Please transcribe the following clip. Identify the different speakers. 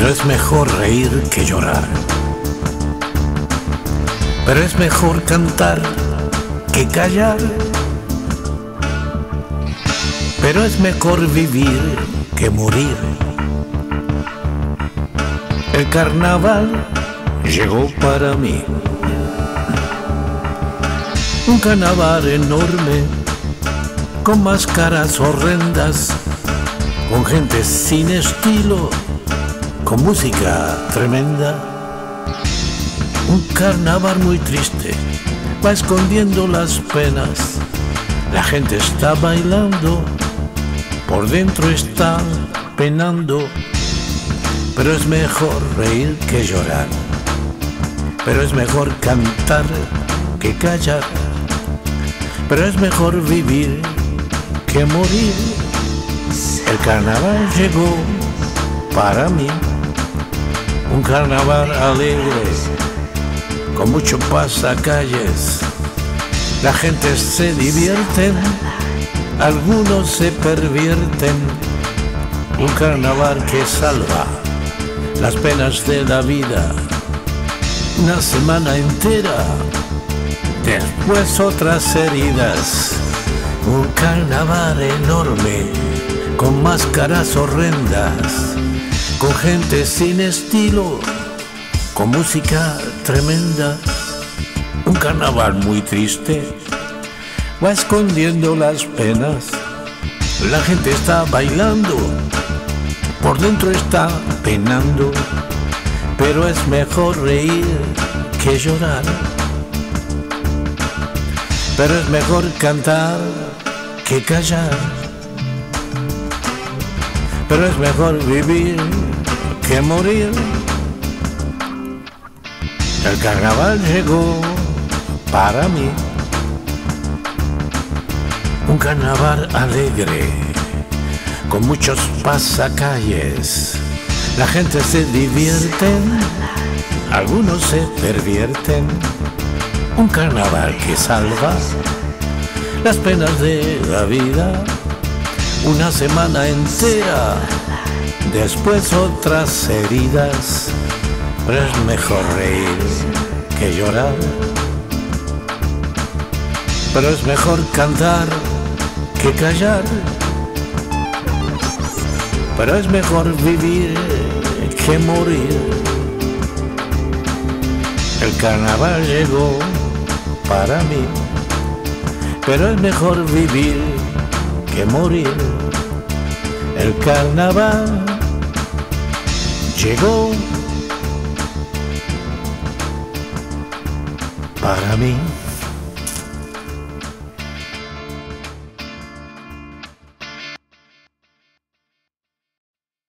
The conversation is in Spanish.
Speaker 1: es mejor reír que llorar. Pero es mejor cantar que callar. Pero es mejor vivir que morir. El carnaval llegó para mí. Un carnaval enorme, con máscaras horrendas, con gente sin estilo, con música tremenda. Un carnaval muy triste, va escondiendo las penas. La gente está bailando, por dentro está penando. Pero es mejor reír que llorar. Pero es mejor cantar que callar. Pero es mejor vivir que morir. El carnaval llegó para mí. Un carnaval alegre, con mucho pasacalles. La gente se divierte, algunos se pervierten. Un carnaval que salva las penas de la vida. Una semana entera, después otras heridas. Un carnaval enorme, con máscaras horrendas, con gente sin estilo, con música tremenda. Un carnaval muy triste, va escondiendo las penas. La gente está bailando, por dentro está penando, pero es mejor reír que llorar. Pero es mejor cantar que callar. Pero es mejor vivir que morir. El carnaval llegó para mí. Un carnaval alegre, con muchos pasacalles. La gente se divierte, algunos se pervierten. Un carnaval que salva las penas de la vida. Una semana entera, después otras heridas. Pero es mejor reír que llorar. Pero es mejor cantar que callar. Pero es mejor vivir que morir. El carnaval llegó para mí. Pero es mejor vivir que morir. El carnaval llegó para mí.